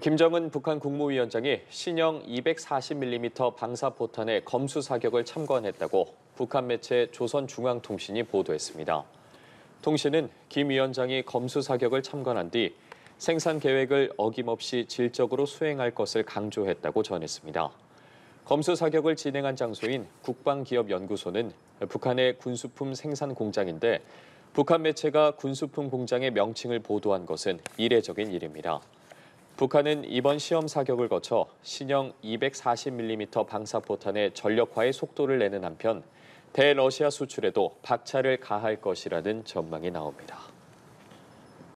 김정은 북한 국무위원장이 신형 240mm 방사포탄의 검수 사격을 참관했다고 북한 매체 조선중앙통신이 보도했습니다. 통신은 김 위원장이 검수 사격을 참관한 뒤 생산 계획을 어김없이 질적으로 수행할 것을 강조했다고 전했습니다. 검수 사격을 진행한 장소인 국방기업연구소는 북한의 군수품 생산 공장인데 북한 매체가 군수품 공장의 명칭을 보도한 것은 이례적인 일입니다. 북한은 이번 시험 사격을 거쳐 신형 240mm 방사포탄의 전력화의 속도를 내는 한편 대러시아 수출에도 박차를 가할 것이라는 전망이 나옵니다.